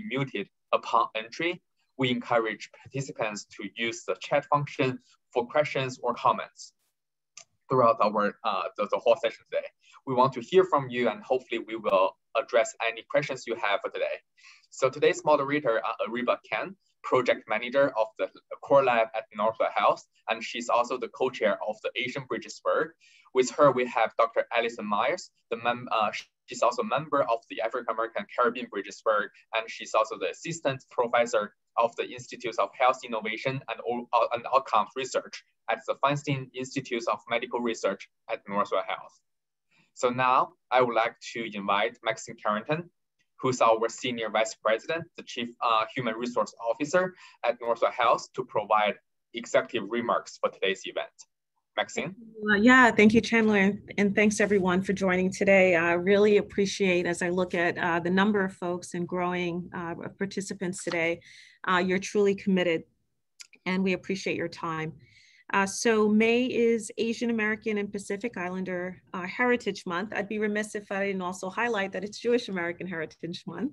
be muted upon entry. We encourage participants to use the chat function for questions or comments throughout our uh, the, the whole session today. We want to hear from you and hopefully we will address any questions you have for today. So today's moderator, uh, Ariba Khan, project manager of the core lab at Northwell Health, and she's also the co-chair of the Asian Bridgesburg. With her, we have Dr. Alison Myers, the mem uh, she's also a member of the African American Caribbean Bridgesburg, and she's also the assistant professor of the Institute of Health Innovation and, uh, and Outcomes Research at the Feinstein Institutes of Medical Research at Northwell Health. So now I would like to invite Maxine Carrington, who's our Senior Vice President, the Chief uh, Human Resource Officer at Northwell Health to provide executive remarks for today's event. Maxine? Uh, yeah, thank you, Chandler, and thanks everyone for joining today. I really appreciate as I look at uh, the number of folks and growing uh, participants today, uh, you're truly committed and we appreciate your time. Uh, so May is Asian American and Pacific Islander uh, Heritage Month. I'd be remiss if I didn't also highlight that it's Jewish American Heritage Month.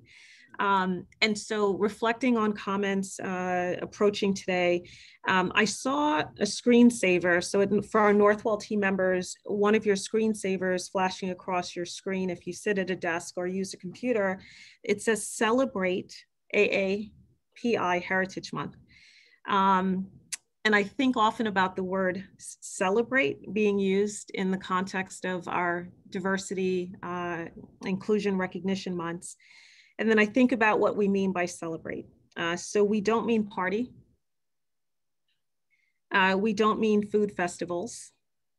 Um, and so reflecting on comments uh, approaching today, um, I saw a screensaver. So it, for our Northwell team members, one of your screensavers flashing across your screen, if you sit at a desk or use a computer, it says celebrate AAPI Heritage Month. Um, and I think often about the word celebrate being used in the context of our diversity, uh, inclusion recognition months. And then I think about what we mean by celebrate. Uh, so we don't mean party. Uh, we don't mean food festivals.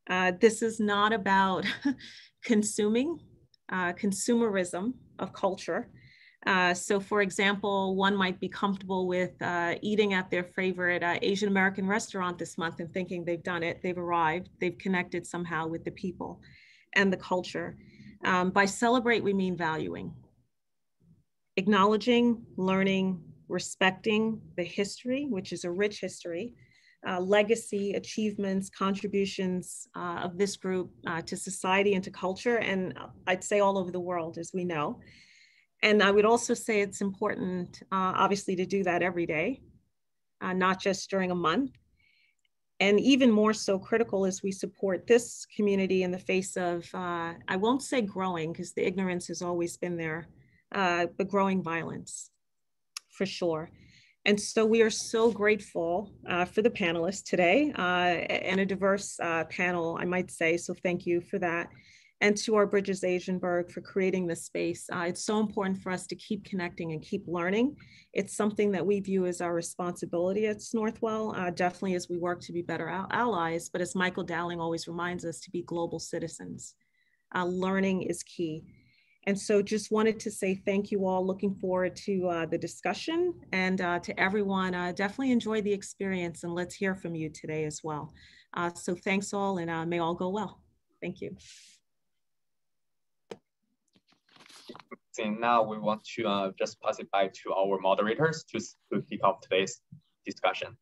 Uh, this is not about consuming, uh, consumerism of culture. Uh, so for example, one might be comfortable with uh, eating at their favorite Asian American restaurant this month and thinking they've done it, they've arrived, they've connected somehow with the people and the culture. Um, by celebrate, we mean valuing, acknowledging, learning, respecting the history, which is a rich history, uh, legacy, achievements, contributions uh, of this group uh, to society and to culture, and I'd say all over the world, as we know. And I would also say it's important, uh, obviously, to do that every day, uh, not just during a month. And even more so critical as we support this community in the face of, uh, I won't say growing, because the ignorance has always been there, uh, but growing violence, for sure. And so we are so grateful uh, for the panelists today uh, and a diverse panel, I might say. So thank you for that and to our Bridges Asienberg for creating this space. Uh, it's so important for us to keep connecting and keep learning. It's something that we view as our responsibility at Northwell, uh, definitely as we work to be better allies, but as Michael Dowling always reminds us, to be global citizens. Uh, learning is key. And so just wanted to say thank you all, looking forward to uh, the discussion and uh, to everyone, uh, definitely enjoy the experience and let's hear from you today as well. Uh, so thanks all and uh, may all go well. Thank you. And now we want to uh, just pass it by to our moderators to, to kick off today's discussion.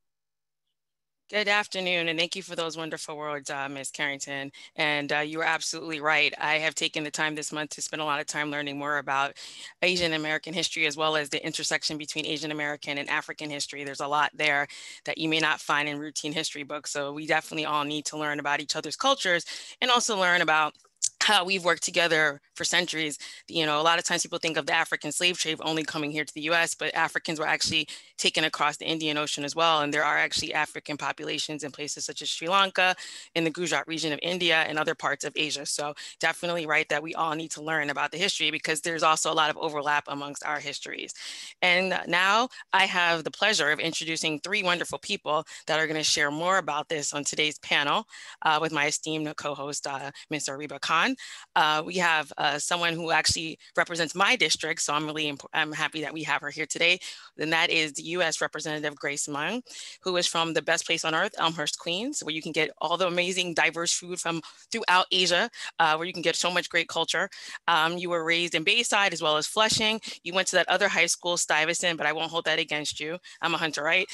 Good afternoon, and thank you for those wonderful words, uh, Ms. Carrington. And uh, you are absolutely right. I have taken the time this month to spend a lot of time learning more about Asian American history, as well as the intersection between Asian American and African history. There's a lot there that you may not find in routine history books. So we definitely all need to learn about each other's cultures and also learn about how we've worked together for centuries. You know, a lot of times people think of the African slave trade only coming here to the US, but Africans were actually taken across the Indian Ocean as well. And there are actually African populations in places such as Sri Lanka, in the Gujarat region of India, and other parts of Asia. So definitely right that we all need to learn about the history because there's also a lot of overlap amongst our histories. And now I have the pleasure of introducing three wonderful people that are gonna share more about this on today's panel uh, with my esteemed co-host, uh, Ms. Ariba Khan. Uh, we have uh, someone who actually represents my district, so I'm really I'm happy that we have her here today. And that is the U.S. Representative Grace Meng, who is from the best place on earth, Elmhurst, Queens, where you can get all the amazing diverse food from throughout Asia, uh, where you can get so much great culture. Um, you were raised in Bayside as well as Flushing. You went to that other high school, Stuyvesant, but I won't hold that against you. I'm a hunter, right?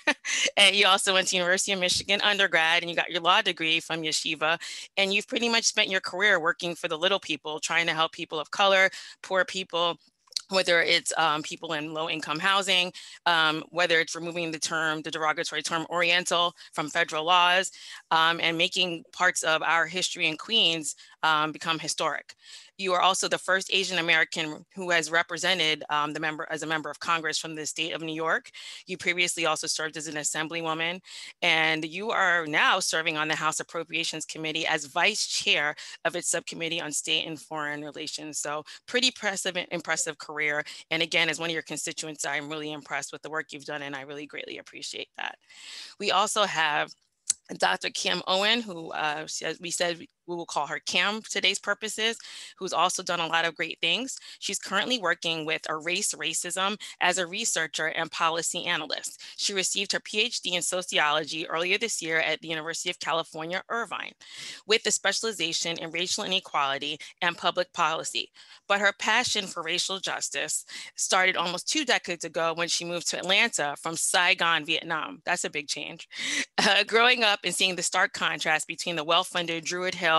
and you also went to University of Michigan undergrad, and you got your law degree from Yeshiva, and you've pretty much spent your career working for the little people, trying to help people of color, poor people, whether it's um, people in low income housing, um, whether it's removing the term, the derogatory term Oriental from federal laws, um, and making parts of our history in Queens um, become historic. You are also the first Asian American who has represented um, the member as a member of Congress from the state of New York. You previously also served as an assemblywoman, and you are now serving on the House Appropriations Committee as vice chair of its subcommittee on state and foreign relations. So pretty impressive, impressive career. And again, as one of your constituents, I'm really impressed with the work you've done, and I really greatly appreciate that. We also have Dr. Kim Owen, who uh, we said we will call her Cam today's purposes, who's also done a lot of great things. She's currently working with Erase Racism as a researcher and policy analyst. She received her PhD in sociology earlier this year at the University of California, Irvine, with a specialization in racial inequality and public policy. But her passion for racial justice started almost two decades ago when she moved to Atlanta from Saigon, Vietnam. That's a big change. Uh, growing up and seeing the stark contrast between the well-funded Druid Hill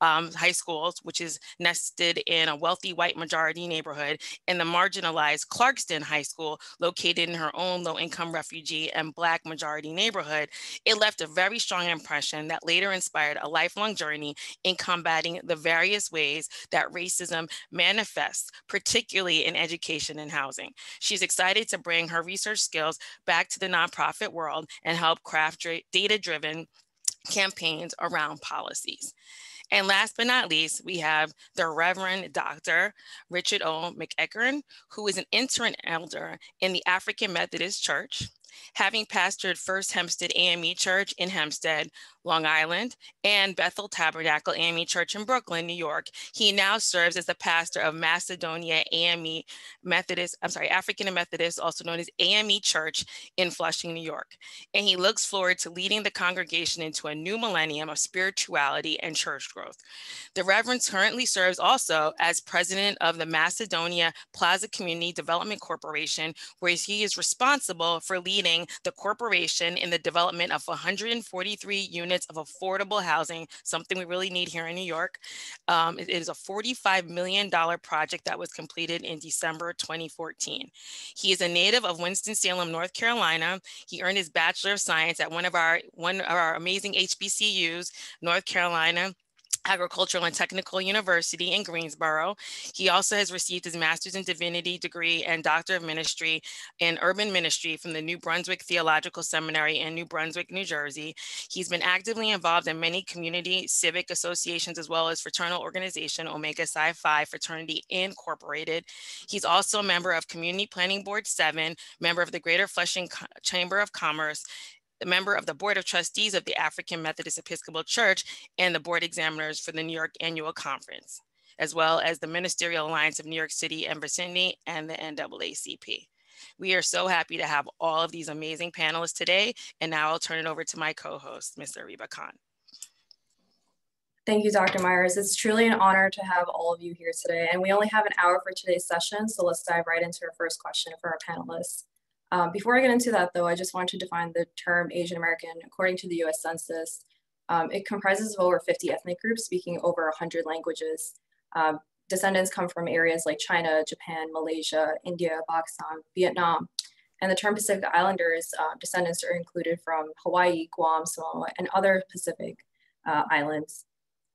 um, High School, which is nested in a wealthy white majority neighborhood, and the marginalized Clarkston High School, located in her own low income refugee and Black majority neighborhood, it left a very strong impression that later inspired a lifelong journey in combating the various ways that racism manifests, particularly in education and housing. She's excited to bring her research skills back to the nonprofit world and help craft data driven campaigns around policies. And last but not least, we have the Reverend Dr. Richard O. McEachern, who is an interim elder in the African Methodist Church, having pastored First Hempstead AME Church in Hempstead, Long Island, and Bethel Tabernacle AME Church in Brooklyn, New York. He now serves as the pastor of Macedonia AME Methodist, I'm sorry, African Methodist, also known as AME Church in Flushing, New York. And he looks forward to leading the congregation into a new millennium of spirituality and church growth. The Reverend currently serves also as president of the Macedonia Plaza Community Development Corporation, where he is responsible for leading the corporation in the development of 143 units units of affordable housing, something we really need here in New York. Um, it is a $45 million project that was completed in December 2014. He is a native of Winston-Salem, North Carolina. He earned his Bachelor of Science at one of our, one of our amazing HBCUs, North Carolina Agricultural and Technical University in Greensboro. He also has received his Master's in Divinity degree and Doctor of Ministry in Urban Ministry from the New Brunswick Theological Seminary in New Brunswick, New Jersey. He's been actively involved in many community civic associations as well as fraternal organization Omega Psi Phi Fraternity Incorporated. He's also a member of Community Planning Board 7, member of the Greater Flushing Chamber of Commerce, the member of the Board of Trustees of the African Methodist Episcopal Church and the Board Examiners for the New York Annual Conference, as well as the Ministerial Alliance of New York City and Vicinity and the NAACP. We are so happy to have all of these amazing panelists today. And now I'll turn it over to my co-host, Mr. Ariba Khan. Thank you, Dr. Myers. It's truly an honor to have all of you here today. And we only have an hour for today's session, so let's dive right into our first question for our panelists. Um, before I get into that though, I just want to define the term Asian American. According to the US Census, um, it comprises of over 50 ethnic groups speaking over 100 languages. Um, descendants come from areas like China, Japan, Malaysia, India, Pakistan, Vietnam. And the term Pacific Islanders, uh, descendants are included from Hawaii, Guam, Samoa, and other Pacific uh, islands.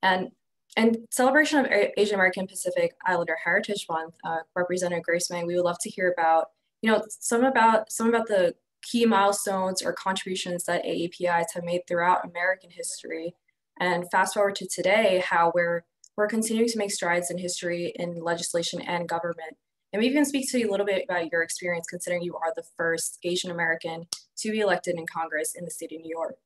And in celebration of Asian American Pacific Islander Heritage Month, uh, Representative Grace Meng, we would love to hear about you know, some about some about the key milestones or contributions that AAPIs have made throughout American history. And fast forward to today, how we're we're continuing to make strides in history in legislation and government. And maybe you can speak to you a little bit about your experience considering you are the first Asian American to be elected in Congress in the state of New York.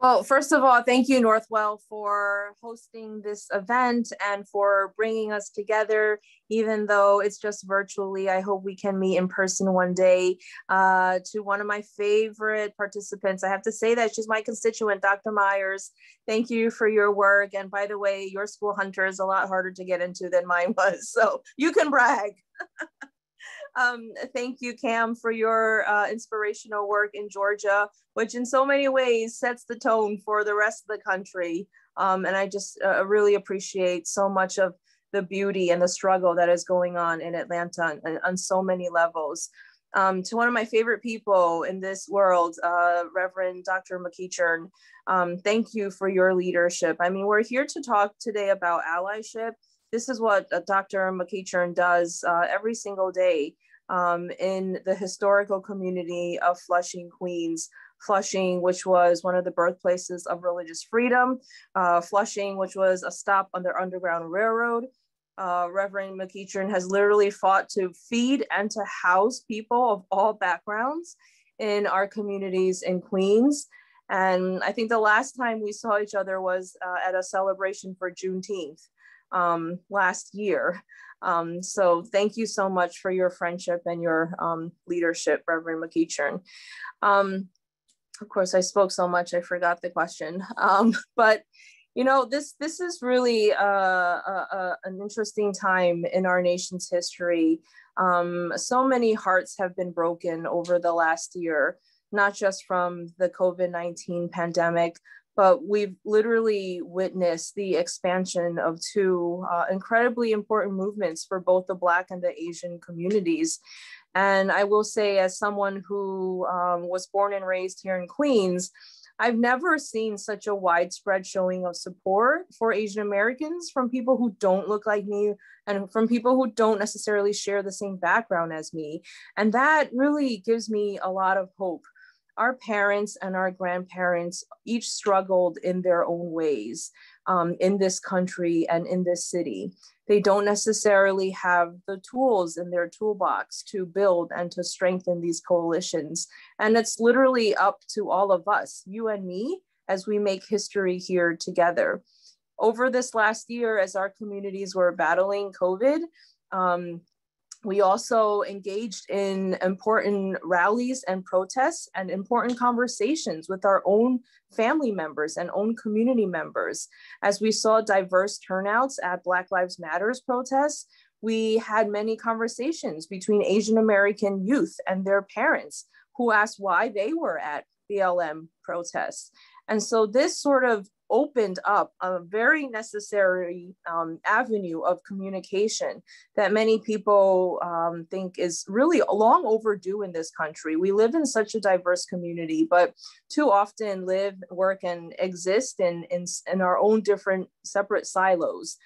Well, first of all, thank you, Northwell, for hosting this event and for bringing us together, even though it's just virtually. I hope we can meet in person one day. Uh, to one of my favorite participants, I have to say that she's my constituent, Dr. Myers. Thank you for your work. And by the way, your school hunter is a lot harder to get into than mine was, so you can brag. Um, thank you, Cam, for your uh, inspirational work in Georgia, which in so many ways sets the tone for the rest of the country. Um, and I just uh, really appreciate so much of the beauty and the struggle that is going on in Atlanta on, on so many levels. Um, to one of my favorite people in this world, uh, Reverend Dr. McEachern, um, thank you for your leadership. I mean, we're here to talk today about allyship. This is what uh, Dr. McEachern does uh, every single day um, in the historical community of Flushing, Queens. Flushing, which was one of the birthplaces of religious freedom, uh, Flushing, which was a stop on the Underground Railroad. Uh, Reverend McEachern has literally fought to feed and to house people of all backgrounds in our communities in Queens. And I think the last time we saw each other was uh, at a celebration for Juneteenth um, last year. Um, so thank you so much for your friendship and your um, leadership, Reverend McEachern. Um, of course, I spoke so much, I forgot the question. Um, but you know, this this is really uh, a, a, an interesting time in our nation's history. Um, so many hearts have been broken over the last year, not just from the COVID 19 pandemic, but we've literally witnessed the expansion of two uh, incredibly important movements for both the Black and the Asian communities. And I will say, as someone who um, was born and raised here in Queens, I've never seen such a widespread showing of support for Asian Americans from people who don't look like me and from people who don't necessarily share the same background as me. And that really gives me a lot of hope our parents and our grandparents each struggled in their own ways um, in this country and in this city. They don't necessarily have the tools in their toolbox to build and to strengthen these coalitions. And it's literally up to all of us, you and me, as we make history here together. Over this last year, as our communities were battling COVID, um, we also engaged in important rallies and protests and important conversations with our own family members and own community members. As we saw diverse turnouts at Black Lives Matters protests, we had many conversations between Asian American youth and their parents who asked why they were at BLM protests. And so this sort of opened up a very necessary um, avenue of communication that many people um, think is really long overdue in this country. We live in such a diverse community, but too often live, work, and exist in, in, in our own different separate silos.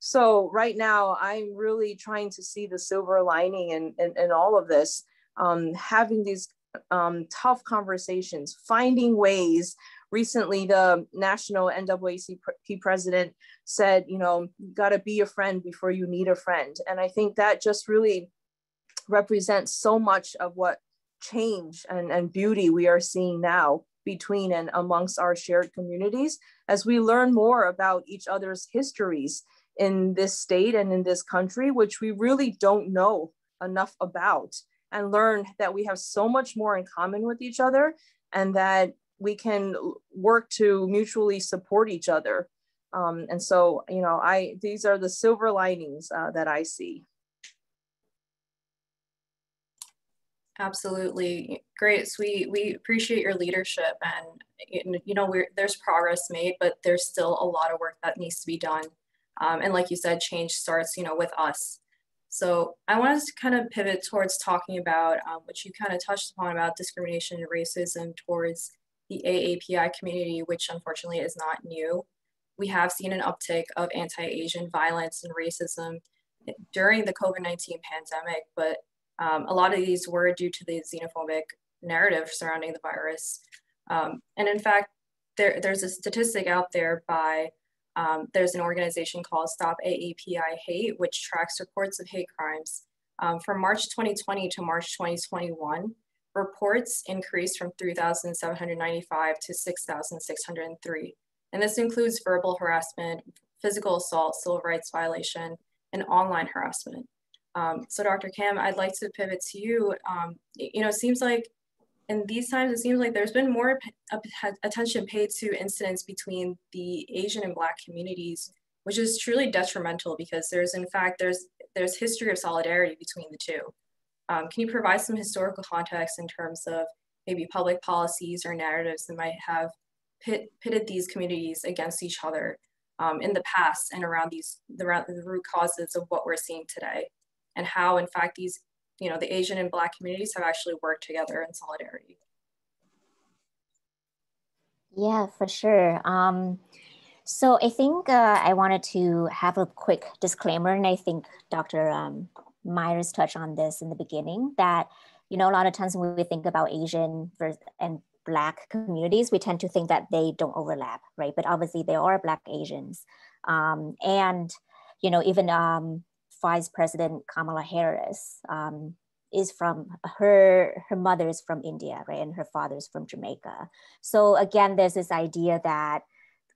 So right now, I'm really trying to see the silver lining in, in, in all of this, um, having these um, tough conversations, finding ways recently the national NAACP president said, you know, you got to be a friend before you need a friend. And I think that just really represents so much of what change and, and beauty we are seeing now between and amongst our shared communities as we learn more about each other's histories in this state and in this country, which we really don't know enough about, and learn that we have so much more in common with each other and that we can work to mutually support each other. Um, and so, you know, I these are the silver linings uh, that I see. Absolutely, great. So we we appreciate your leadership, and you know, we're, there's progress made, but there's still a lot of work that needs to be done. Um, and like you said, change starts, you know, with us. So I wanted to kind of pivot towards talking about um, what you kind of touched upon about discrimination and racism towards the AAPI community, which unfortunately is not new. We have seen an uptick of anti-Asian violence and racism during the COVID-19 pandemic, but um, a lot of these were due to the xenophobic narrative surrounding the virus. Um, and in fact, there, there's a statistic out there by, um, there's an organization called Stop AAPI Hate, which tracks reports of hate crimes. Um, from March 2020 to March 2021, reports increased from 3,795 to 6,603. And this includes verbal harassment, physical assault, civil rights violation, and online harassment. Um, so Dr. Kam, I'd like to pivot to you. Um, you know, it seems like in these times, it seems like there's been more attention paid to incidents between the Asian and Black communities, which is truly detrimental because there's, in fact, there's, there's history of solidarity between the two. Um, can you provide some historical context in terms of maybe public policies or narratives that might have pit, pitted these communities against each other? um, in the past and around these the, the root causes of what we're seeing today and how in fact these you know the asian and black communities have actually worked together in solidarity yeah for sure um, so i think uh, i wanted to have a quick disclaimer and i think dr um, myers touched on this in the beginning that you know a lot of times when we think about asian and Black communities, we tend to think that they don't overlap, right? But obviously there are Black Asians. Um, and, you know, even um, Vice President Kamala Harris um, is from, her, her mother is from India, right? And her father is from Jamaica. So again, there's this idea that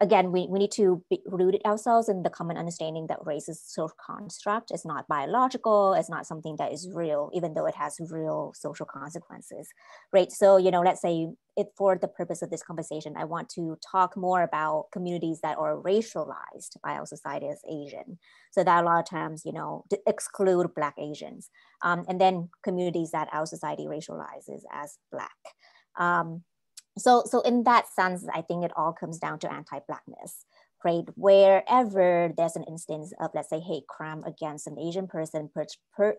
again, we, we need to be root ourselves in the common understanding that race is social construct. It's not biological. It's not something that is real, even though it has real social consequences, right? So, you know, let's say it for the purpose of this conversation, I want to talk more about communities that are racialized by our society as Asian. So that a lot of times, you know, exclude Black Asians. Um, and then communities that our society racializes as Black. Um, so so in that sense i think it all comes down to anti-blackness right? Wherever there's an instance of let's say hate crime against an asian person per, per,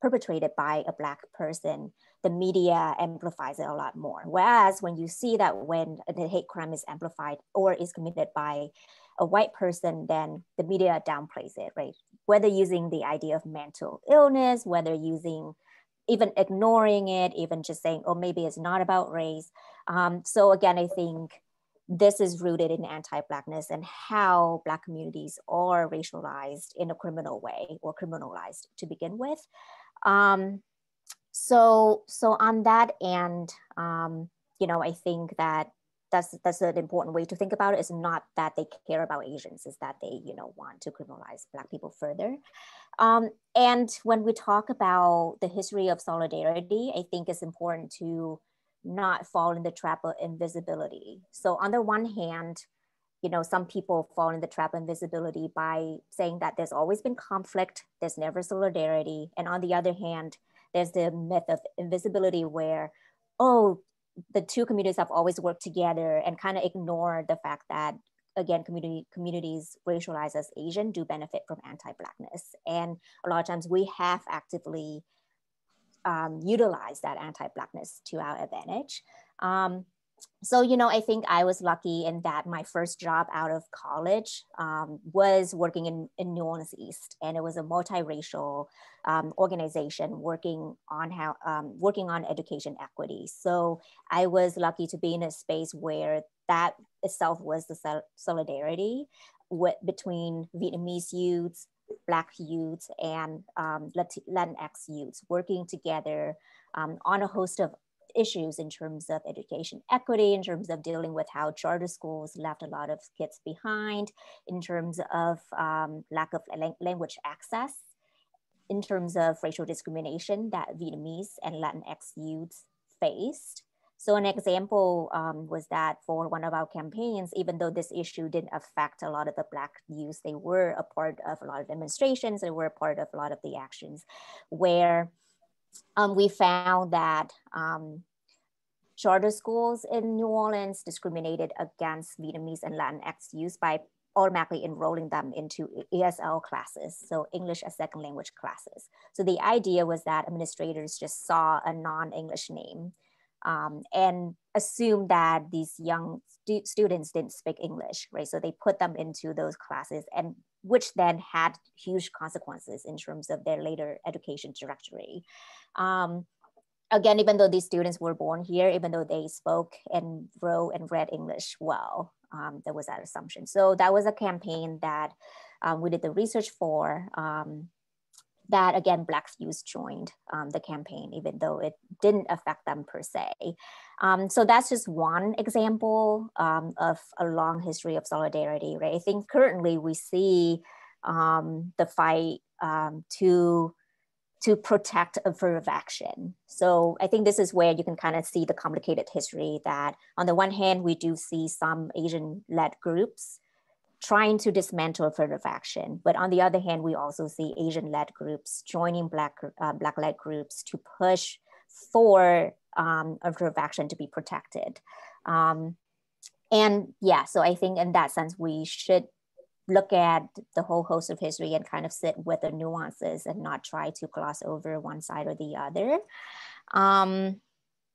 perpetrated by a black person the media amplifies it a lot more. Whereas when you see that when the hate crime is amplified or is committed by a white person then the media downplays it right? Whether using the idea of mental illness whether using even ignoring it, even just saying, oh, maybe it's not about race. Um, so again, I think this is rooted in anti-blackness and how black communities are racialized in a criminal way or criminalized to begin with. Um, so, so on that end, um, you know, I think that that's that's an important way to think about it. It's not that they care about Asians, it's that they, you know, want to criminalize Black people further. Um, and when we talk about the history of solidarity, I think it's important to not fall in the trap of invisibility. So on the one hand, you know, some people fall in the trap of invisibility by saying that there's always been conflict, there's never solidarity. And on the other hand, there's the myth of invisibility where, oh, the two communities have always worked together and kind of ignore the fact that again, community communities racialized as Asian do benefit from anti-blackness. And a lot of times we have actively um, utilized that anti-blackness to our advantage. Um, so, you know, I think I was lucky in that my first job out of college um, was working in, in New Orleans East, and it was a multiracial um, organization working on how um, working on education equity. So I was lucky to be in a space where that itself was the solidarity with, between Vietnamese youths, Black youths, and um, Latinx youths working together um, on a host of issues in terms of education equity, in terms of dealing with how charter schools left a lot of kids behind, in terms of um, lack of language access, in terms of racial discrimination that Vietnamese and Latinx youths faced. So an example um, was that for one of our campaigns, even though this issue didn't affect a lot of the Black youth, they were a part of a lot of demonstrations, they were a part of a lot of the actions where um, we found that um, charter schools in New Orleans discriminated against Vietnamese and Latinx youth by automatically enrolling them into ESL classes, so English as second language classes. So the idea was that administrators just saw a non-English name um, and assume that these young stu students didn't speak English, right? So they put them into those classes, and which then had huge consequences in terms of their later education trajectory. Um, again, even though these students were born here, even though they spoke and wrote and read English well, um, there was that assumption. So that was a campaign that um, we did the research for. Um, that again, Black youth joined um, the campaign, even though it didn't affect them per se. Um, so that's just one example um, of a long history of solidarity, right? I think currently we see um, the fight um, to to protect affirmative action. So I think this is where you can kind of see the complicated history that on the one hand, we do see some Asian-led groups trying to dismantle affirmative action. But on the other hand, we also see Asian-led groups joining Black, uh, Black-led groups to push for um, affirmative action to be protected. Um, and yeah, so I think in that sense, we should look at the whole host of history and kind of sit with the nuances and not try to gloss over one side or the other. Um,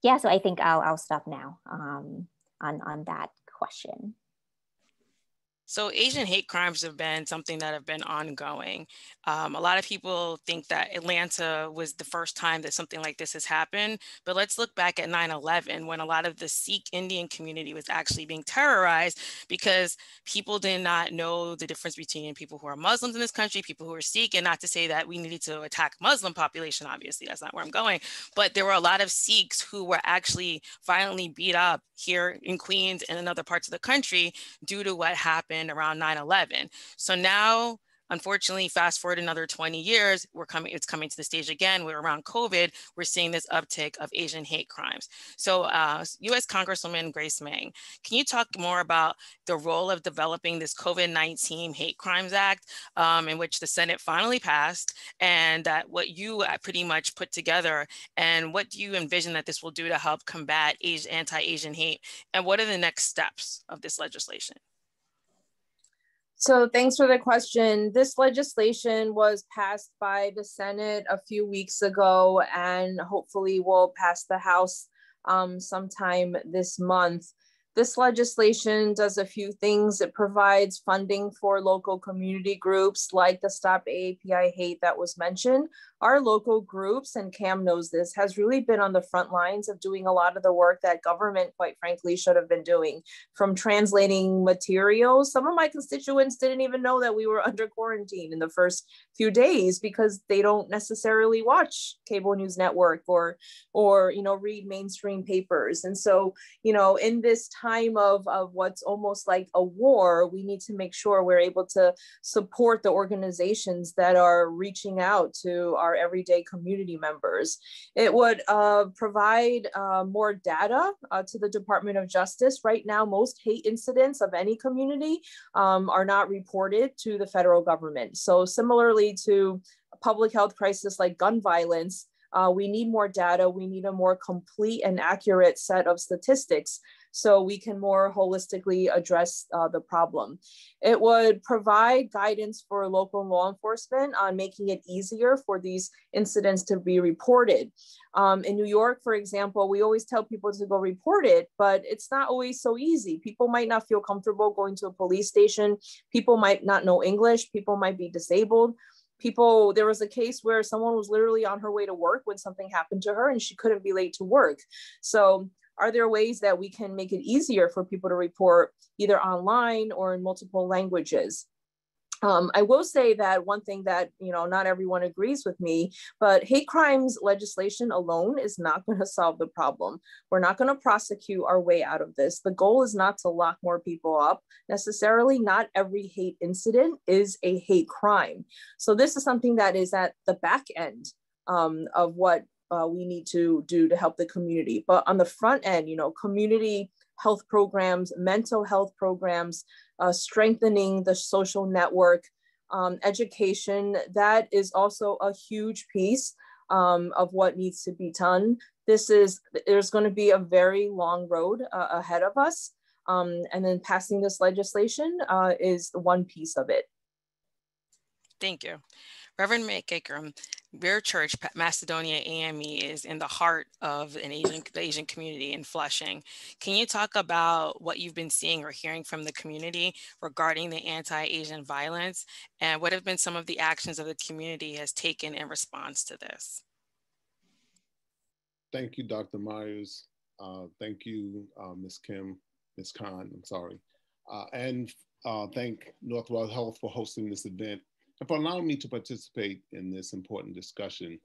yeah, so I think I'll, I'll stop now um, on, on that question. So Asian hate crimes have been something that have been ongoing. Um, a lot of people think that Atlanta was the first time that something like this has happened, but let's look back at 9-11 when a lot of the Sikh Indian community was actually being terrorized because people did not know the difference between people who are Muslims in this country, people who are Sikh, and not to say that we needed to attack Muslim population, obviously, that's not where I'm going, but there were a lot of Sikhs who were actually violently beat up here in Queens and in other parts of the country due to what happened around 9-11. So now Unfortunately, fast forward another 20 years, we're coming, it's coming to the stage again. We're around COVID, we're seeing this uptick of Asian hate crimes. So uh, US Congresswoman Grace Meng, can you talk more about the role of developing this COVID-19 Hate Crimes Act um, in which the Senate finally passed and that what you uh, pretty much put together and what do you envision that this will do to help combat anti-Asian hate and what are the next steps of this legislation? So thanks for the question. This legislation was passed by the Senate a few weeks ago and hopefully will pass the House um, sometime this month. This legislation does a few things. It provides funding for local community groups like the Stop AAPI Hate that was mentioned. Our local groups, and Cam knows this, has really been on the front lines of doing a lot of the work that government, quite frankly, should have been doing. From translating materials, some of my constituents didn't even know that we were under quarantine in the first few days because they don't necessarily watch cable news network or, or you know, read mainstream papers. And so, you know, in this time of, of what's almost like a war, we need to make sure we're able to support the organizations that are reaching out to our everyday community members. It would uh, provide uh, more data uh, to the Department of Justice. Right now, most hate incidents of any community um, are not reported to the federal government. So similarly to public health crisis like gun violence, uh, we need more data. We need a more complete and accurate set of statistics so we can more holistically address uh, the problem. It would provide guidance for local law enforcement on making it easier for these incidents to be reported. Um, in New York, for example, we always tell people to go report it, but it's not always so easy. People might not feel comfortable going to a police station. People might not know English. People might be disabled people there was a case where someone was literally on her way to work when something happened to her and she couldn't be late to work so are there ways that we can make it easier for people to report either online or in multiple languages? Um, I will say that one thing that, you know, not everyone agrees with me, but hate crimes legislation alone is not going to solve the problem. We're not going to prosecute our way out of this. The goal is not to lock more people up necessarily. Not every hate incident is a hate crime. So this is something that is at the back end um, of what uh, we need to do to help the community. But on the front end, you know, community health programs, mental health programs, uh, strengthening the social network, um, education, that is also a huge piece um, of what needs to be done. This is, there's gonna be a very long road uh, ahead of us. Um, and then passing this legislation uh, is one piece of it. Thank you. Reverend McEachern, your church, Macedonia AME, is in the heart of an Asian, the Asian community in Flushing. Can you talk about what you've been seeing or hearing from the community regarding the anti-Asian violence and what have been some of the actions of the community has taken in response to this? Thank you, Dr. Myers. Uh, thank you, uh, Ms. Kim, Ms. Khan, I'm sorry. Uh, and uh, thank Northwell Health for hosting this event for allowing me to participate in this important discussion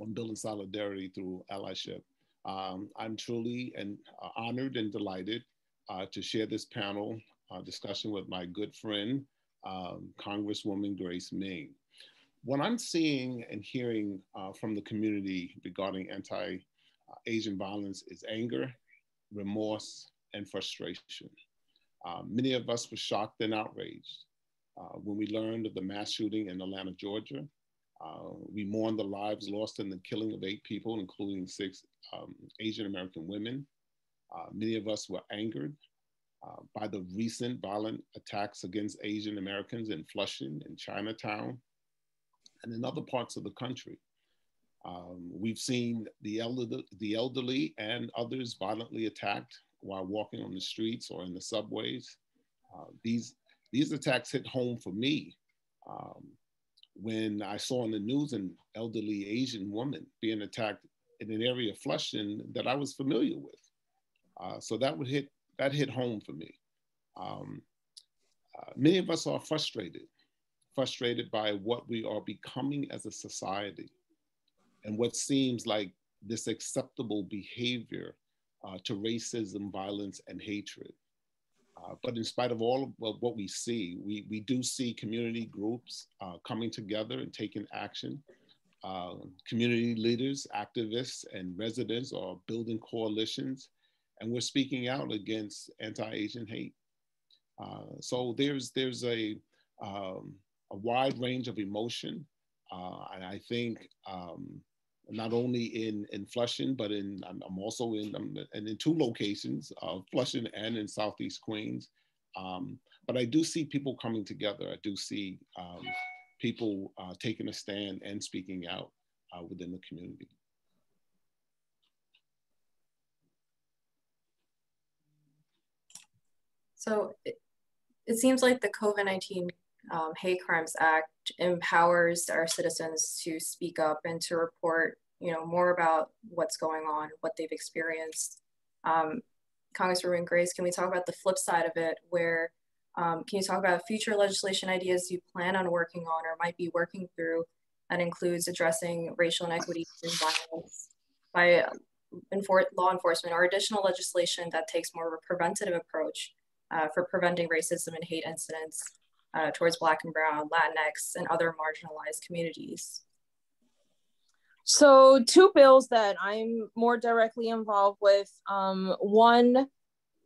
on building solidarity through allyship. Um, I'm truly and uh, honored and delighted uh, to share this panel uh, discussion with my good friend, um, Congresswoman Grace Meng. What I'm seeing and hearing uh, from the community regarding anti-Asian violence is anger, remorse, and frustration. Uh, many of us were shocked and outraged uh, when we learned of the mass shooting in Atlanta, Georgia, uh, we mourned the lives lost in the killing of eight people, including six um, Asian American women. Uh, many of us were angered. uh, by the recent violent attacks against Asian Americans in Flushing and Chinatown and in other parts of the country. Um, we've seen the, elder, the elderly and others violently attacked while walking on the streets or in the subways. Uh, these, these attacks hit home for me um, when I saw in the news an elderly Asian woman being attacked in an area of Flushing that I was familiar with. Uh, so that would hit that hit home for me. Um, uh, many of us are frustrated, frustrated by what we are becoming as a society and what seems like this acceptable behavior uh, to racism, violence, and hatred. Uh, but in spite of all of what we see, we, we do see community groups uh, coming together and taking action. Uh, community leaders, activists, and residents are building coalitions, and we're speaking out against anti-Asian hate. Uh, so there's there's a um, a wide range of emotion, uh, and I think um, not only in, in Flushing, but in, I'm, also in, I'm, and in two locations, uh, Flushing and in Southeast Queens. Um, but I do see people coming together. I do see um, people uh, taking a stand and speaking out uh, within the community. So it, it seems like the COVID-19 um, Hate Crimes Act empowers our citizens to speak up and to report, you know, more about what's going on, what they've experienced. Um, Congresswoman Grace, can we talk about the flip side of it, where um, can you talk about future legislation ideas you plan on working on or might be working through that includes addressing racial inequity and violence by enfor law enforcement or additional legislation that takes more of a preventative approach uh, for preventing racism and hate incidents uh, towards Black and Brown, Latinx, and other marginalized communities? So, two bills that I'm more directly involved with. Um, one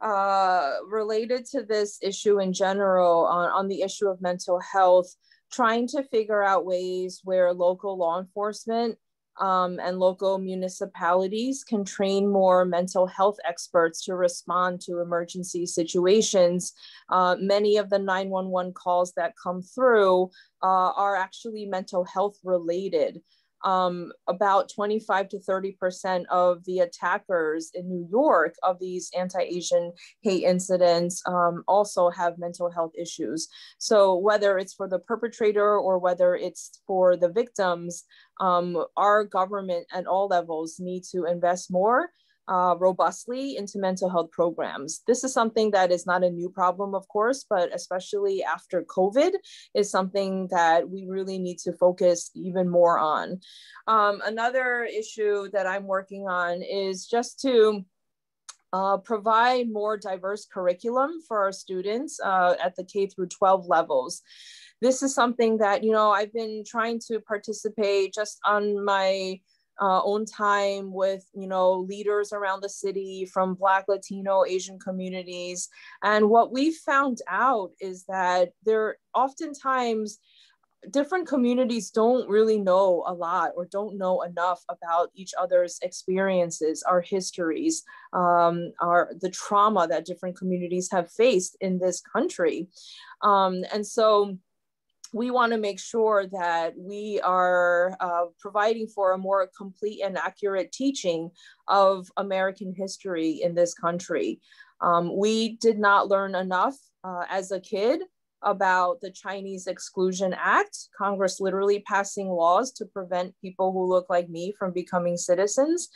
uh, related to this issue in general, on, on the issue of mental health, trying to figure out ways where local law enforcement um, and local municipalities can train more mental health experts to respond to emergency situations. Uh, many of the 911 calls that come through uh, are actually mental health related um, about 25 to 30% of the attackers in New York of these anti-Asian hate incidents um, also have mental health issues. So whether it's for the perpetrator or whether it's for the victims, um, our government at all levels need to invest more uh, robustly into mental health programs. This is something that is not a new problem, of course, but especially after COVID is something that we really need to focus even more on. Um, another issue that I'm working on is just to uh, provide more diverse curriculum for our students uh, at the K through 12 levels. This is something that, you know, I've been trying to participate just on my uh, own time with you know leaders around the city from black latino asian communities. And what we found out is that there oftentimes different communities don't really know a lot or don't know enough about each other's experiences our histories um, our the trauma that different communities have faced in this country. Um, and so we want to make sure that we are uh, providing for a more complete and accurate teaching of American history in this country. Um, we did not learn enough uh, as a kid about the Chinese Exclusion Act, Congress literally passing laws to prevent people who look like me from becoming citizens.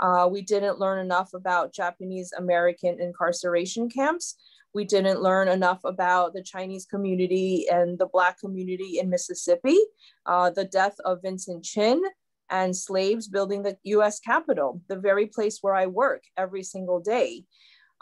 Uh, we didn't learn enough about Japanese American incarceration camps. We didn't learn enough about the Chinese community and the Black community in Mississippi, uh, the death of Vincent Chin, and slaves building the US Capitol, the very place where I work every single day.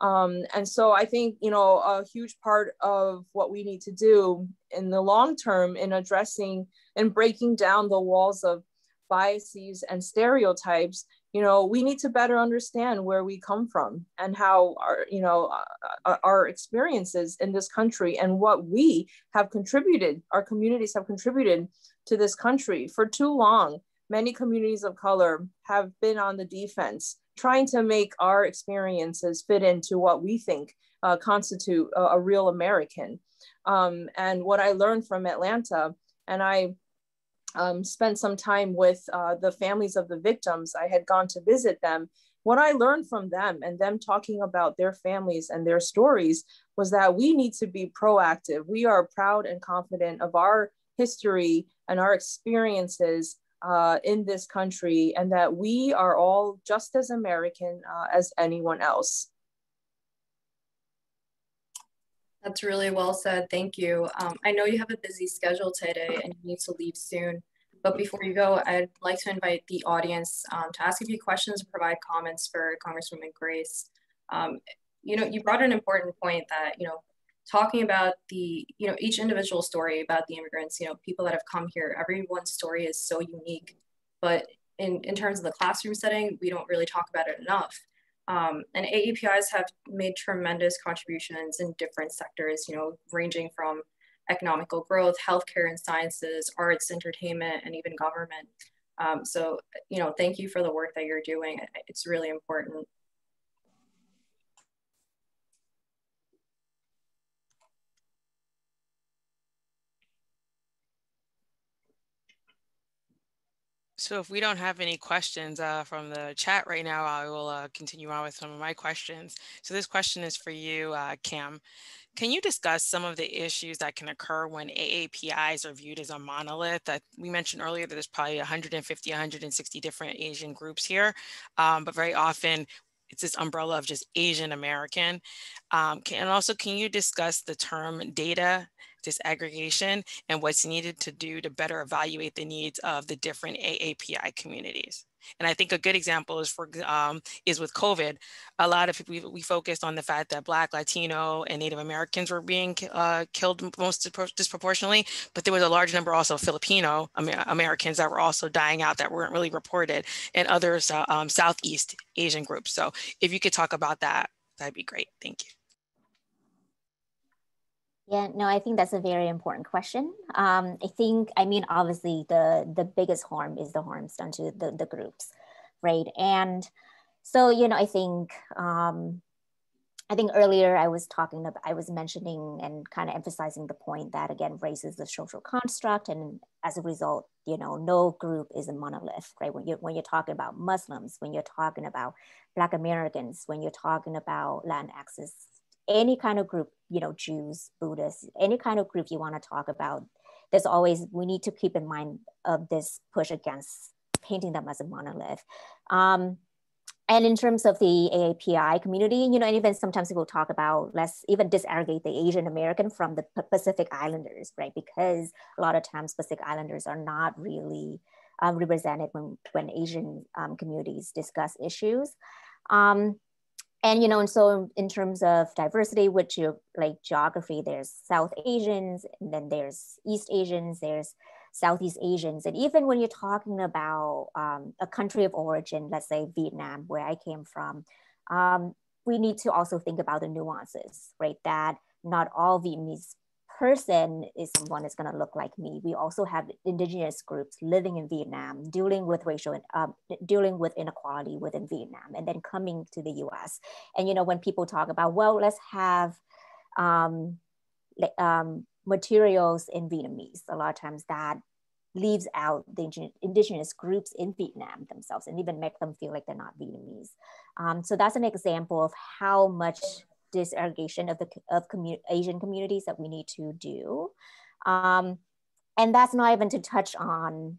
Um, and so I think, you know, a huge part of what we need to do in the long term in addressing and breaking down the walls of biases and stereotypes you know we need to better understand where we come from and how our you know uh, uh, our experiences in this country and what we have contributed our communities have contributed to this country for too long many communities of color have been on the defense trying to make our experiences fit into what we think uh, constitute a, a, real American. Um, and what I learned from Atlanta, and I um, spent some time with uh, the families of the victims. I had gone to visit them. What I learned from them and them talking about their families and their stories was that we need to be proactive. We are proud and confident of our history and our experiences uh, in this country, and that we are all just as American uh, as anyone else. That's really well said. Thank you. Um, I know you have a busy schedule today and you need to leave soon. But before you go, I'd like to invite the audience um, to ask a few questions and provide comments for Congresswoman Grace. Um, you know, you brought an important point that, you know, talking about the, you know, each individual story about the immigrants, you know, people that have come here, everyone's story is so unique. But in, in terms of the classroom setting, we don't really talk about it enough. Um, and AAPIs have made tremendous contributions in different sectors, you know, ranging from economical growth, healthcare and sciences, arts, entertainment, and even government. Um, so, you know, thank you for the work that you're doing. It's really important. So if we don't have any questions uh, from the chat right now, I will uh, continue on with some of my questions. So this question is for you, uh, Kim. Can you discuss some of the issues that can occur when AAPIs are viewed as a monolith? That we mentioned earlier that there's probably 150, 160 different Asian groups here, um, but very often it's this umbrella of just Asian American. Um, can, and also, can you discuss the term data disaggregation and what's needed to do to better evaluate the needs of the different AAPI communities. And I think a good example is for um, is with COVID. A lot of people we focused on the fact that Black, Latino, and Native Americans were being uh, killed most disproportionately, but there was a large number also Filipino Amer Americans that were also dying out that weren't really reported, and others uh, um, Southeast Asian groups. So if you could talk about that, that'd be great. Thank you. Yeah, no, I think that's a very important question. Um, I think, I mean, obviously the the biggest harm is the harms done to the, the groups, right? And so, you know, I think, um, I think earlier I was talking about, I was mentioning and kind of emphasizing the point that again, race is the social construct. And as a result, you know, no group is a monolith, right? When you're, when you're talking about Muslims, when you're talking about Black Americans, when you're talking about Latinx any kind of group, you know, Jews, Buddhists, any kind of group you want to talk about, there's always, we need to keep in mind of this push against painting them as a monolith. Um, and in terms of the AAPI community, you know, and even sometimes people talk about let's even disaggregate the Asian American from the Pacific Islanders, right? Because a lot of times Pacific Islanders are not really uh, represented when, when Asian um, communities discuss issues. Um, and you know and so in terms of diversity which you like geography there's south asians and then there's east asians there's southeast asians. And even when you're talking about um, a country of origin let's say vietnam where i came from um, we need to also think about the nuances right? That not all vietnamese person is someone that's going to look like me. We also have indigenous groups living in Vietnam, dealing with racial, um, dealing with inequality within Vietnam, and then coming to the U.S. And you know, when people talk about, well, let's have um, um, materials in Vietnamese, a lot of times that leaves out the indigenous groups in Vietnam themselves, and even make them feel like they're not Vietnamese. Um, so that's an example of how much disaggregation of the of commu- Asian communities that we need to do. Um, and that's not even to touch on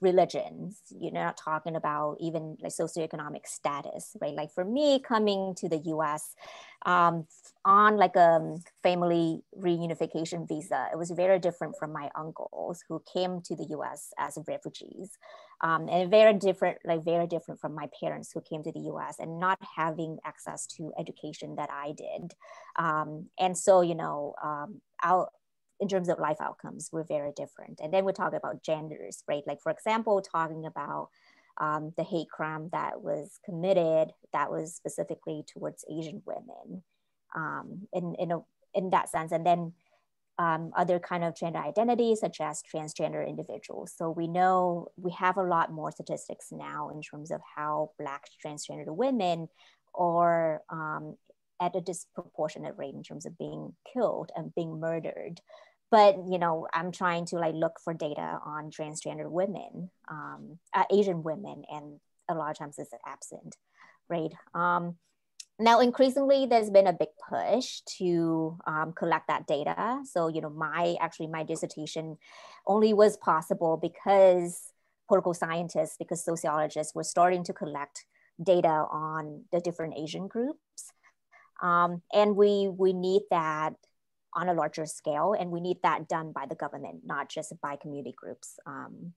religions you're not talking about even like socioeconomic status right like for me coming to the us um, on like a family reunification visa it was very different from my uncles who came to the us as refugees um, and very different like very different from my parents who came to the us and not having access to education that i did um, and so you know um, I'll, in terms of life outcomes, we're very different. And then we talk about genders, right? Like, for example, talking about um, the hate crime that was committed that was specifically towards Asian women um, in, in, a, in that sense. And then um, other kind of gender identities such as transgender individuals. So we know we have a lot more statistics now in terms of how Black transgender women are um, at a disproportionate rate in terms of being killed and being murdered. But you know, I'm trying to like look for data on transgender women, um, uh, Asian women, and a lot of times it's absent, right? Now, increasingly, there's been a big push to um, collect that data. So, you know, my actually my dissertation only was possible because political scientists, because sociologists were starting to collect data on the different Asian groups. Um, and we, we need that on a larger scale, and we need that done by the government, not just by community groups. Um,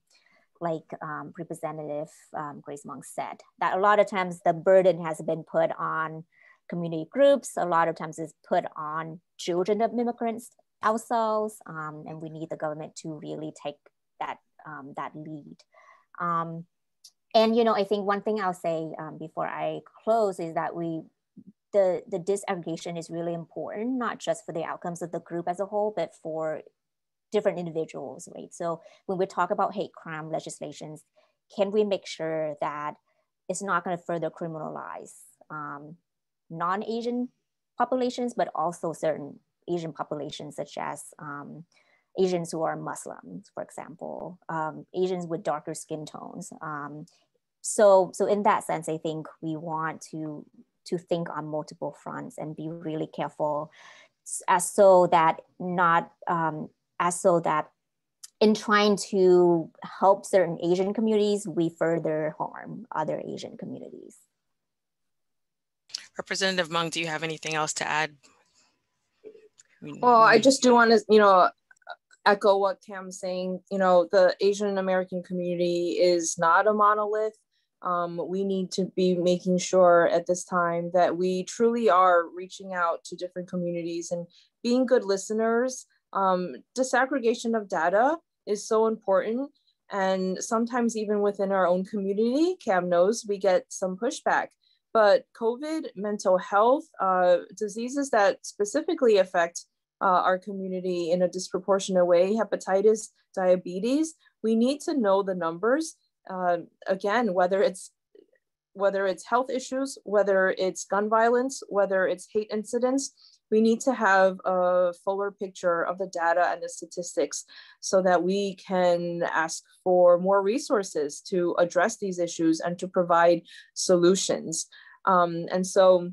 like um, Representative um, Grace Meng said, that a lot of times the burden has been put on community groups, a lot of times is put on children of immigrants ourselves, um, and we need the government to really take that, um, that lead. Um, and you know, I think one thing I'll say um, before I close is that we the the disaggregation is really important, not just for the outcomes of the group as a whole, but for different individuals, right? So when we talk about hate crime legislations, can we make sure that it's not going to further criminalize um, non-Asian populations, but also certain Asian populations, such as um, Asians who are Muslims, for example, um, Asians with darker skin tones. Um, so, so in that sense, I think we want to to think on multiple fronts and be really careful, as so that not um, as so that in trying to help certain Asian communities, we further harm other Asian communities. Representative Meng, do you have anything else to add? Well, I just do want to, you know, echo what Cam's saying. You know, the Asian American community is not a monolith. Um, we need to be making sure at this time that we truly are reaching out to different communities and being good listeners. Um, disaggregation of data is so important. And sometimes, even within our own community, Cam knows we get some pushback. But COVID, mental health, uh, diseases that specifically affect uh, our community in a disproportionate way, hepatitis, diabetes, we need to know the numbers. Uh, again, whether it's whether it's health issues, whether it's gun violence, whether it's hate incidents, we need to have a fuller picture of the data and the statistics so that we can ask for more resources to address these issues and to provide solutions. Um, and so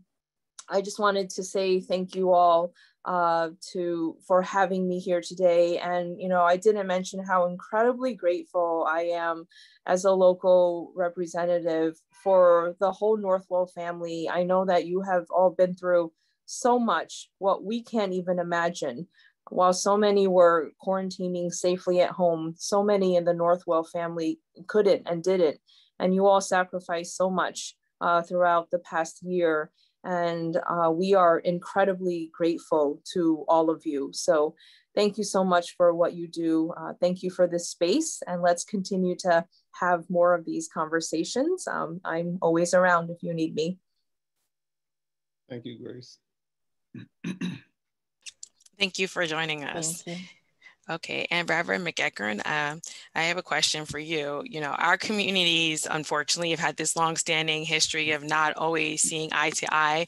I just wanted to say thank you all uh, to for having me here today. And you know, I didn't mention how incredibly grateful I am as a local representative for the whole Northwell family. I know that you have all been through so much, what we can't even imagine. While so many were quarantining safely at home, so many in the Northwell family couldn't and didn't. And you all sacrificed so much uh, throughout the past year. And uh, we are incredibly grateful to all of you. So thank you so much for what you do. Uh, thank you for this space. And let's continue to have more of these conversations. Um, I'm always around if you need me. Thank you, Grace. Thank you for joining us. Okay, and Reverend McEachern, uh, I have a question for you. You know, our communities, unfortunately, have had this long-standing history of not always seeing eye to eye.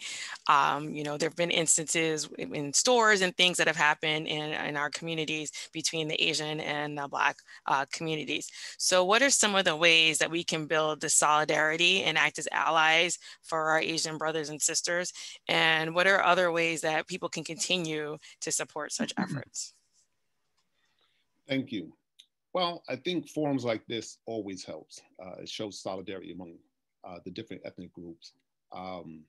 Um, you know, there have been instances in stores and things that have happened in, in our communities between the Asian and the Black uh, communities. So what are some of the ways that we can build the solidarity and act as allies for our Asian brothers and sisters? And what are other ways that people can continue to support such efforts? Thank you. Well, I think forums like this always helps. Uh, it shows solidarity among uh, the different ethnic groups. Um,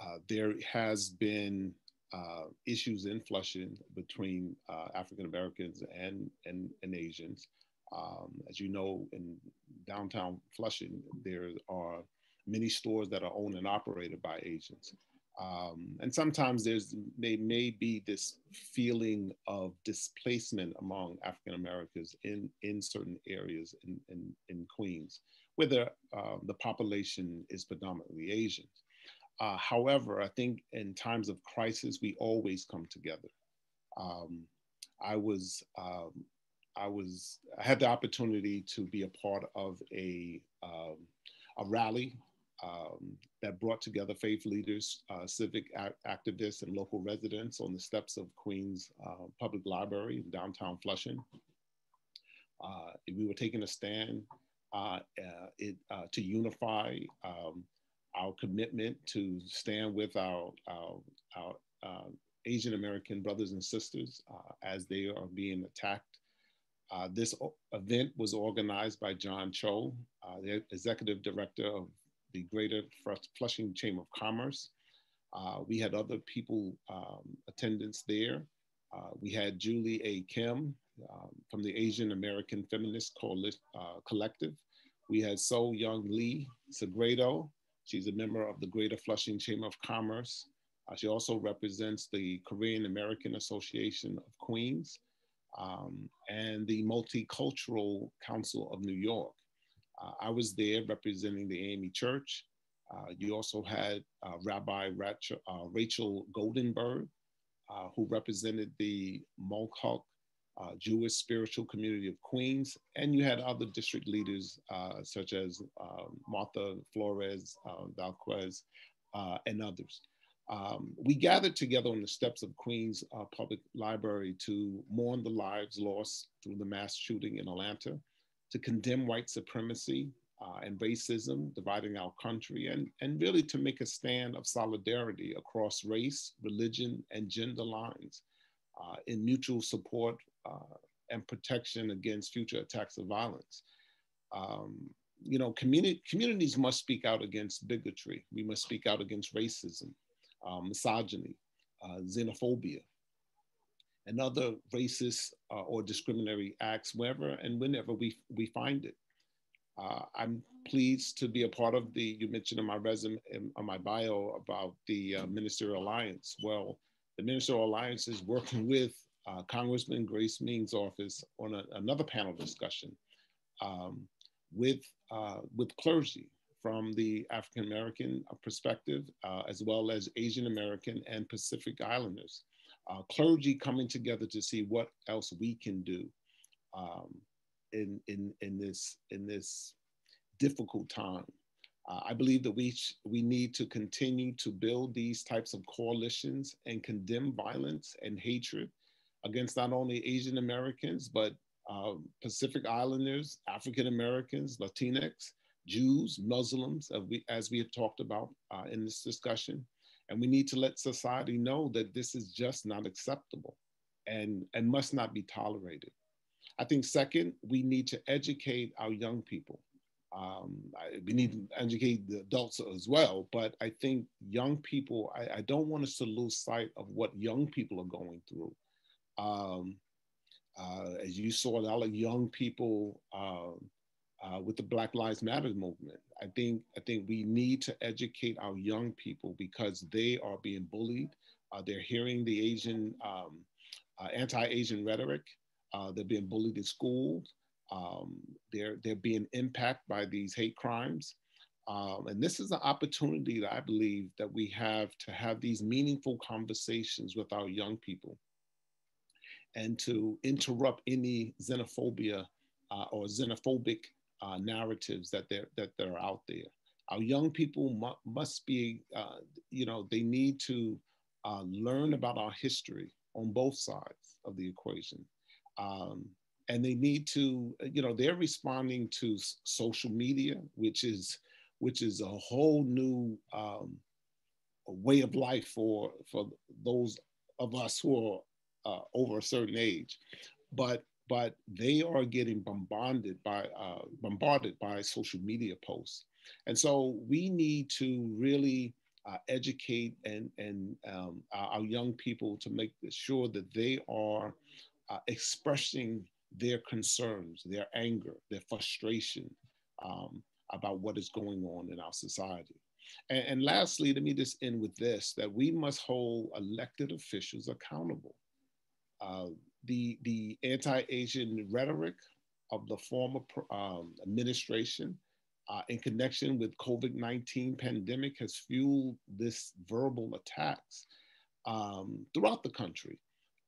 uh, there has been uh, issues in Flushing between uh, African Americans and, and, and Asians. Um, as you know, in downtown Flushing, there are many stores that are owned and operated by Asians. Um, and sometimes there's there may be this feeling of displacement among African Americans in, in certain areas in, in, in Queens, where the, uh, the population is predominantly Asian. Uh, however, I think in times of crisis, we always come together. Um, I was, um, I was, I had the opportunity to be a part of a, um, a rally um, that brought together faith leaders, uh, civic activists, and local residents on the steps of Queens uh, Public Library in downtown Flushing. Uh, we were taking a stand uh, uh, it, to unify um, our commitment to stand with our, our, our Asian American brothers and sisters as they are being attacked uh, this event was organized by John Choe, uh, the executive director of the Greater Flushing Chamber of Commerce. Uh, we had other people um, attendance there. Uh, we had Julie Ae Kim um, from the Asian American Feminist uh, Collective. We had So Young Lee Sagredo. She's a member of the Greater Flushing Chamber of Commerce. Uh, she also represents the Korean American Association of Queens um, and the Multicultural Council of New York. Uh, I was there representing the AME Church. Uh, you also had uh, Rabbi Rachel, uh, Rachel Goldenberg, uh, who represented the Malkhut uh, Jewish spiritual community of Queens. And you had other district leaders such as um, Martha Flores, Vazquez, and others. Um, we gathered together on the steps of Queens Public Library to mourn the lives lost through the mass shooting in Atlanta to condemn white supremacy uh, and racism dividing our country, and, and really to make a stand of solidarity across race, religion, and gender lines uh, in mutual support uh, and protection against future attacks of violence. Um, you know, communi- communities must speak out against bigotry. We must speak out against racism, uh, misogyny, uh, xenophobia, and other racist uh, or discriminatory acts wherever and whenever we, we find it. Uh, I'm pleased to be a part of the, you mentioned in my resume, in, on my bio about the uh, Ministerial Alliance. Well, the Ministerial Alliance is working with uh, Congressman Grace Meng's office on a, another panel discussion um, with, uh, with clergy from the African American perspective, uh, as well as Asian American and Pacific Islanders uh, clergy coming together to see what else we can do um, in, in, in, this, in this difficult time. Uh, I believe that we, we need to continue to build these types of coalitions and condemn violence and hatred against not only Asian Americans, but uh, Pacific Islanders, African Americans, Latinx, Jews, Muslims, as we, as we have talked about uh, in this discussion, and we need to let society know that this is just not acceptable and, and must not be tolerated. I think, second, we need to educate our young people. Um, I, we need to educate the adults as well, but I think young people, I, I, don't want us to lose sight of what young people are going through. Um, uh, as you saw, a lot of young people um, uh, with the Black Lives Matter movement. I think I think we need to educate our young people because they are being bullied. Uh, they're hearing the Asian um, uh, anti-Asian rhetoric. Uh, they're being bullied in school. Um, they're they're being impacted by these hate crimes. Um, and this is an opportunity that I believe that we have to have these meaningful conversations with our young people and to interrupt any xenophobia uh, or xenophobic uh, narratives that they're that that are out there. Our young people mu- must be, uh, you know, they need to uh, learn about our history on both sides of the equation. Um, and they need to, you know, they're responding to social media, which is which is a whole new um, way of life for for those of us who are uh, over a certain age. But but they are getting bombarded by uh, bombarded by social media posts, and so we need to really uh, educate and and um, our young people to make sure that they are uh, expressing their concerns, their anger, their frustration um, about what is going on in our society. And, and lastly, let me just end with this: that we must hold elected officials accountable. Uh, the, the anti-Asian rhetoric of the former um, administration uh, in connection with COVID-19 pandemic has fueled this verbal attacks um, throughout the country.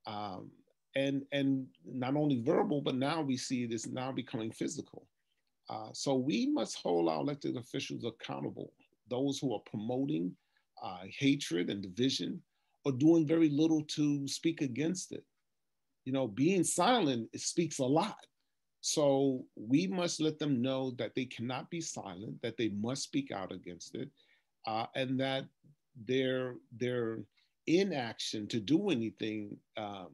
Um, and, and not only verbal, but now we see this now becoming physical. Uh, so we must hold our elected officials accountable those who are promoting uh, hatred and division are doing very little to speak against it. You know, being silent speaks a lot. So we must let them know that they cannot be silent, that they must speak out against it, uh, and that their their inaction to do anything um,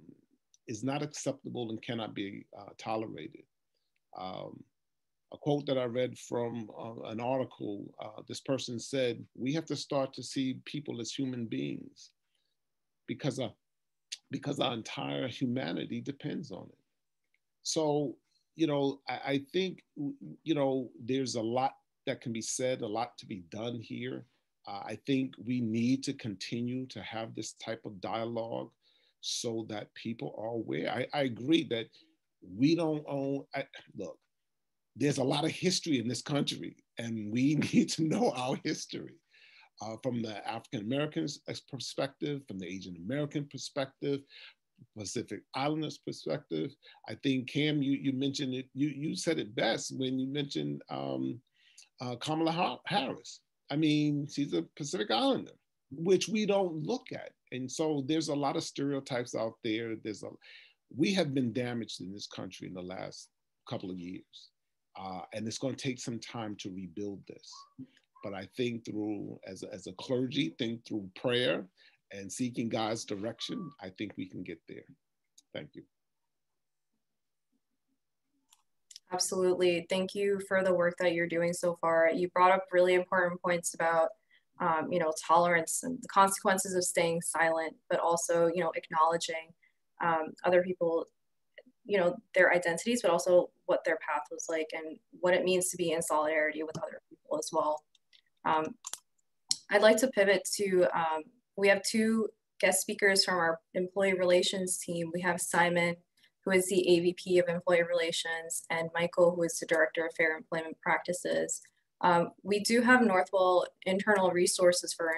is not acceptable and cannot be uh, tolerated. Um, a quote that I read from uh, an article, uh, this person said, we have to start to see people as human beings because, uh, because our entire humanity depends on it. So, you know, I, I think, you know, there's a lot that can be said, a lot to be done here. Uh, I think we need to continue to have this type of dialogue so that people are aware. I, I agree that we don't own, I, look, there's a lot of history in this country, and we need to know our history. Uh, from the African Americans perspective, from the Asian American perspective, Pacific Islanders perspective. I think Cam, you you mentioned it. You you said it best when you mentioned um, uh, Kamala Harris. I mean, she's a Pacific Islander, which we don't look at, and so there's a lot of stereotypes out there. There's a we have been damaged in this country in the last couple of years. Uh, and it's going to take some time to rebuild this. But I think through, as a, as a clergy, think through prayer and seeking God's direction, I think we can get there. Thank you. Absolutely. Thank you for the work that you're doing so far. You brought up really important points about, um, you know, tolerance and the consequences of staying silent, but also, you know, acknowledging um, other people you know their identities but also what their path was like and what it means to be in solidarity with other people as well um, i'd like to pivot to um, we have two guest speakers from our employee relations team. We have simon who is the avp of employee relations and michael who is the director of fair employment practices. Um, we do have northwell internal resources for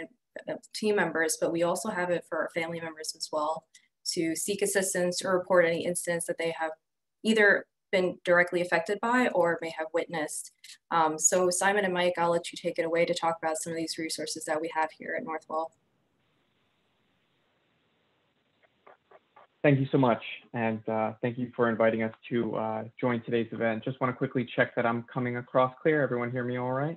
uh, team members but we also have it for our family members as well to seek assistance or report any incidents that they have either been directly affected by or may have witnessed. Um, so Simon and Mike, I'll let you take it away to talk about some of these resources that we have here at Northwell. Thank you so much. And uh, thank you for inviting us to uh, join today's event. Just want to quickly check that I'm coming across clear. Everyone hear me all right?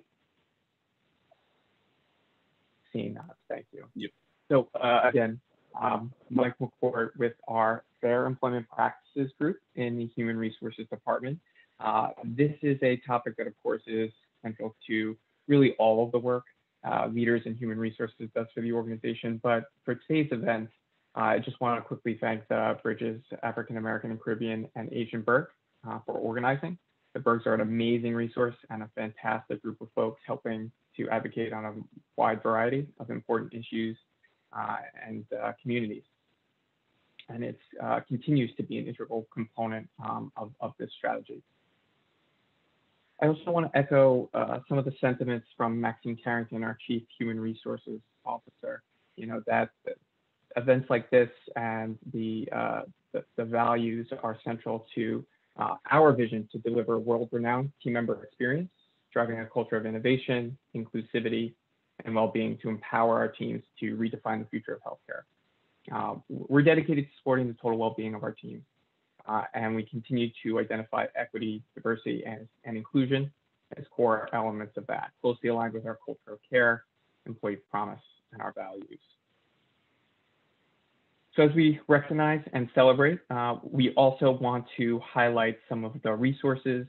Seeing that, thank you. Yep. So uh, again, um, Mike McCourt with our Fair Employment Practices Group in the Human Resources Department. Uh, this is a topic that, of course, is central to really all of the work uh, leaders in human resources does for the organization. But for today's event, uh, I just want to quickly thank the Bridges African American and Caribbean and Asian BERG uh, for organizing. The BERGs are an amazing resource and a fantastic group of folks helping to advocate on a wide variety of important issues and uh, communities. And it uh, continues to be an integral component um, of, of this strategy. I also want to echo uh, some of the sentiments from Maxine Carrington, our Chief Human Resources Officer. You know, that events like this and the, uh, the, the, values are central to uh, our vision to deliver world-renowned team member experience, driving a culture of innovation, inclusivity, and well-being to empower our teams to redefine the future of healthcare. Uh, we're dedicated to supporting the total well-being of our teams, uh, and we continue to identify equity, diversity, and, and inclusion as core elements of that, closely aligned with our culture of care, employee promise, and our values. So as we recognize and celebrate, uh, we also want to highlight some of the resources,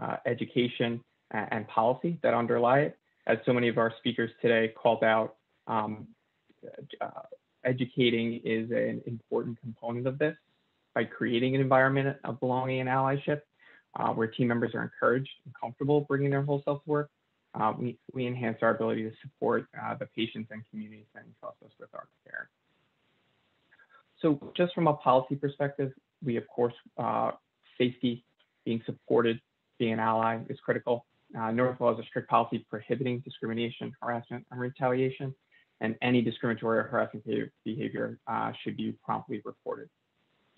uh, education, and policy that underlie it, as so many of our speakers today called out, um, uh, educating is an important component of this by creating an environment of belonging and allyship uh, where team members are encouraged and comfortable bringing their whole self to work. Uh, we, we enhance our ability to support uh, the patients and communities that entrust us with our care. So just from a policy perspective, we of course, uh, safety, being supported, being an ally is critical. Uh, Northwell has a strict policy prohibiting discrimination, harassment, and retaliation, and any discriminatory or harassing behavior uh, should be promptly reported.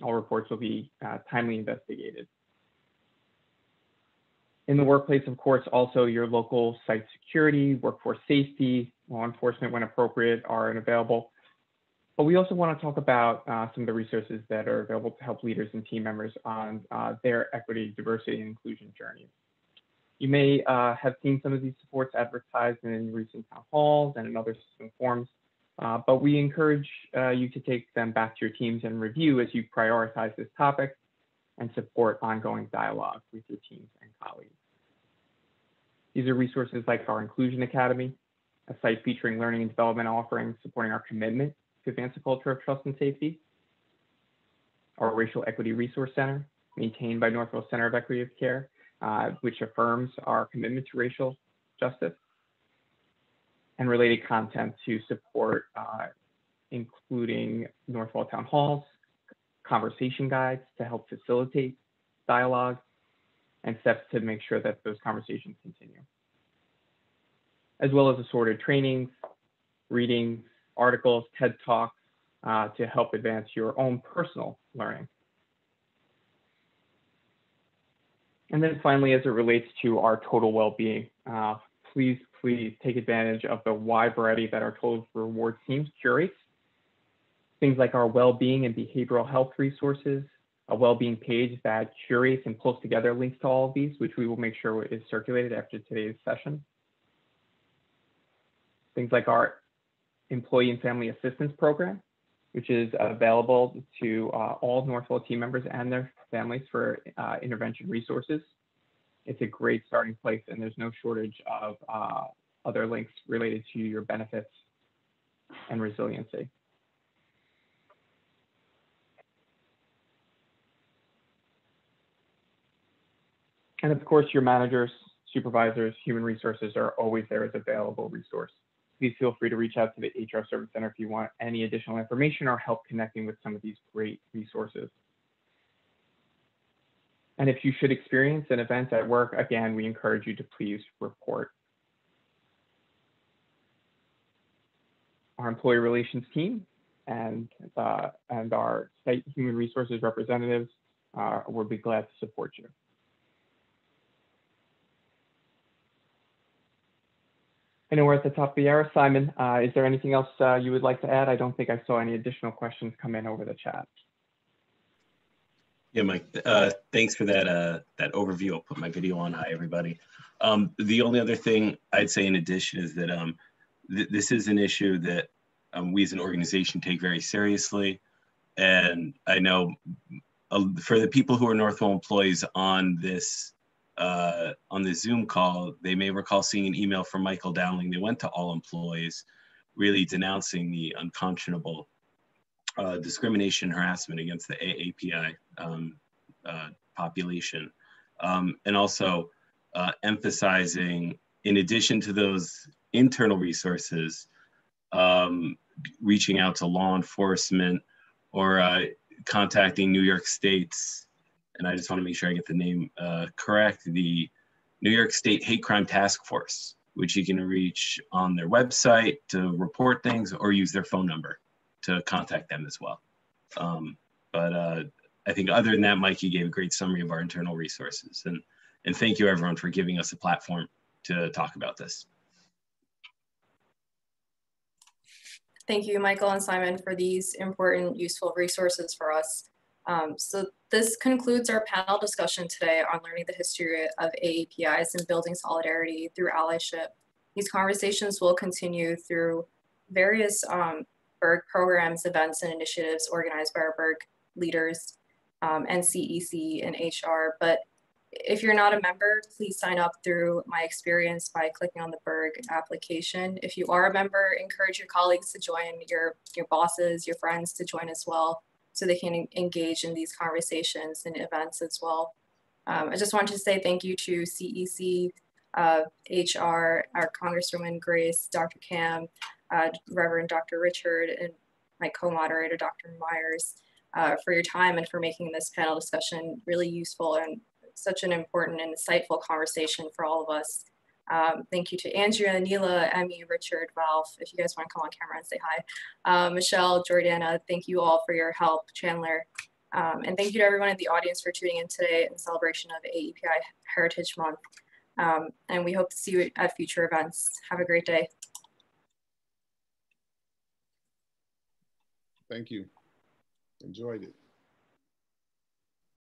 All reports will be uh, timely investigated. In the workplace, of course, also your local site security, workforce safety, law enforcement when appropriate are available. But we also want to talk about uh, some of the resources that are available to help leaders and team members on uh, their equity, diversity, and inclusion journey. You may uh, have seen some of these supports advertised in recent town halls and in other system forums, uh, but we encourage uh, you to take them back to your teams and review as you prioritize this topic and support ongoing dialogue with your teams and colleagues. These are resources like our Inclusion Academy, a site featuring learning and development offerings supporting our commitment to advance a culture of trust and safety. Our Racial Equity Resource Center, maintained by Northwell Center of Equity of Care, uh, which affirms our commitment to racial justice and related content to support, uh, including Northwell Town Halls, conversation guides to help facilitate dialogue, and steps to make sure that those conversations continue. As well as assorted trainings, readings, articles, TED Talks uh, to help advance your own personal learning. And then finally, as it relates to our total well-being, uh, please, please take advantage of the wide variety that our Total reward team curates. Things like our well-being and behavioral health resources, a well-being page that curates and pulls together links to all of these, which we will make sure is circulated after today's session. Things like our Employee and Family Assistance Program, which is available to uh, all Northwell team members and their families for uh, intervention resources. It's a great starting place and there's no shortage of uh, other links related to your benefits and resiliency. And of course, your managers, supervisors, human resources are always there as available resource please feel free to reach out to the HR Service Center if you want any additional information or help connecting with some of these great resources. And if you should experience an event at work, again, we encourage you to please report. Our employee relations team and, uh, and our site human resources representatives uh, will be glad to support you. Know we're at the top of the hour. Simon, uh, is there anything else uh, you would like to add? I don't think I saw any additional questions come in over the chat. Yeah, Mike, uh, thanks for that uh, that overview. I'll put my video on. Hi, everybody. Um, the only other thing I'd say in addition is that um, th this is an issue that um, we as an organization take very seriously. And I know uh, for the people who are Northwell employees on this uh, on the Zoom call, they may recall seeing an email from Michael Dowling. They went to all employees, really denouncing the unconscionable uh, discrimination harassment against the AAPI um, uh, population. Um, and also uh, emphasizing, in addition to those internal resources, um, reaching out to law enforcement or uh, contacting New York State's and I just want to make sure I get the name uh, correct, the New York State Hate Crime Task Force, which you can reach on their website to report things or use their phone number to contact them as well. Um, but uh, I think other than that, Mike, you gave a great summary of our internal resources. And, and thank you everyone for giving us a platform to talk about this. Thank you, Michael and Simon, for these important, useful resources for us. Um, so this concludes our panel discussion today on learning the history of AAPIs and building solidarity through allyship. These conversations will continue through various um, BERG programs, events, and initiatives organized by our BERG leaders um, and CEC and HR. But if you're not a member, please sign up through my experience by clicking on the BERG application. If you are a member, encourage your colleagues to join, your, your bosses, your friends to join as well so they can engage in these conversations and events as well. Um, I just want to say thank you to CEC, uh, HR, our Congresswoman Grace, Dr. Cam, uh, Reverend Dr. Richard, and my co-moderator, Dr. Myers, uh, for your time and for making this panel discussion really useful and such an important and insightful conversation for all of us. Um, thank you to Andrea, Neela, Emmy, Richard, Ralph. If you guys want to come on camera and say hi. Uh, Michelle, Jordana, thank you all for your help. Chandler, Um, and thank you to everyone in the audience for tuning in today in celebration of AAPI Heritage Month. Um, and we hope to see you at future events. Have a great day. Thank you. Enjoyed it.